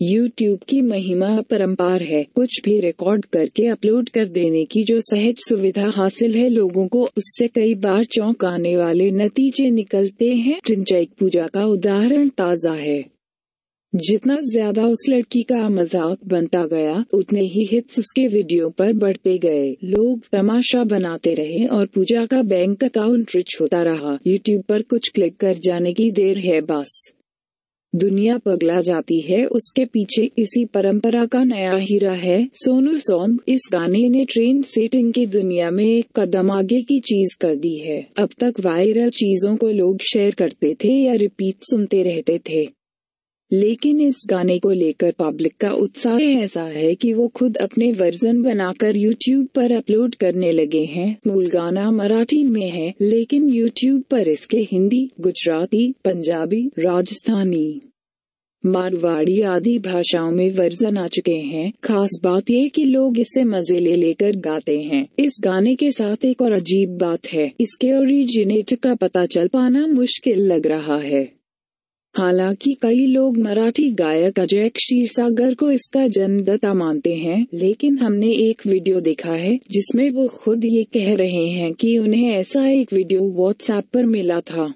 YouTube की महिमा परंपार है। कुछ भी रिकॉर्ड करके अपलोड कर देने की जो सहज सुविधा हासिल है, लोगों को उससे कई बार चौंकाने वाले नतीजे निकलते हैं। चिंचैक पूजा का उदाहरण ताज़ा है। जितना ज़्यादा उस लड़की का मज़ाक बनता गया, उतने ही हिट्स उसके वीडियो पर बढ़ते गए। लोग तमाशा बनाते रहे और पूजा का बैंक अकाउंट रिच होता रहा। यूट्यूब पर कुछ क्लिक कर जाने की देर है बस। दुनिया पगला जाती है, उसके पीछे इसी परंपरा का नया हीरा है। सोनू सॉन्ग इस गाने ने ट्रेन सेटिंग की दुनिया में एक कदम आगे की चीज़ कर दी है। अब तक वायरल चीज़ों को लोग शेयर करते थे या रिपीट सुनते रहते थे। लेकिन इस गाने को लेकर पब्लिक का उत्साह ऐसा है कि वो खुद अपने वर्जन बनाकर YouTube पर अपलोड करने लगे हैं। मूल गाना मराठी में है, लेकिन YouTube पर इसके हिंदी, गुजराती, पंजाबी, राजस्थानी, मारवाड़ी आदि भाषाओं में वर्जन आ चुके हैं। खास बात यह कि लोग इसे मज़े ले लेकर गाते हैं। इस गाने के साथ एक और अजीब बात है। इसके ओरिजिनेटर का पता चल पाना मुश्किल लग रहा है। हालाँकि कई लोग मराठी गायक अजय क्षीरसागर को इसका जन्मदाता मानते हैं, लेकिन हमने एक वीडियो देखा है, जिसमें वो खुद ये कह रहे हैं कि उन्हें ऐसा एक वीडियो व्हाट्सएप पर मिला था,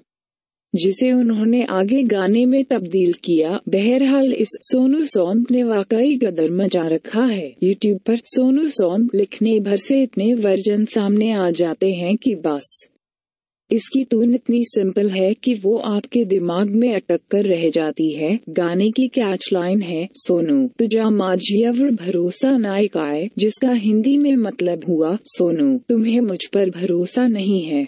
जिसे उन्होंने आगे गाने में तब्दील किया। बहरहाल, इस सोनू सॉन्ग ने वाकई गदर मचा रखा है। यूट्यूब पर सोनू सॉन्ग लिखने भर से इतने वर्जन सामने आ जाते हैं कि बस। इसकी तून इतनी सिंपल है कि वो आपके दिमाग में अटक कर रह जाती है। गाने की कैच लाइन है, सोनू। तुझा माझियावर भरोसा नायक आए, जिसका हिंदी में मतलब हुआ, सोनू। तुम्हें मुझ पर भरोसा नहीं है।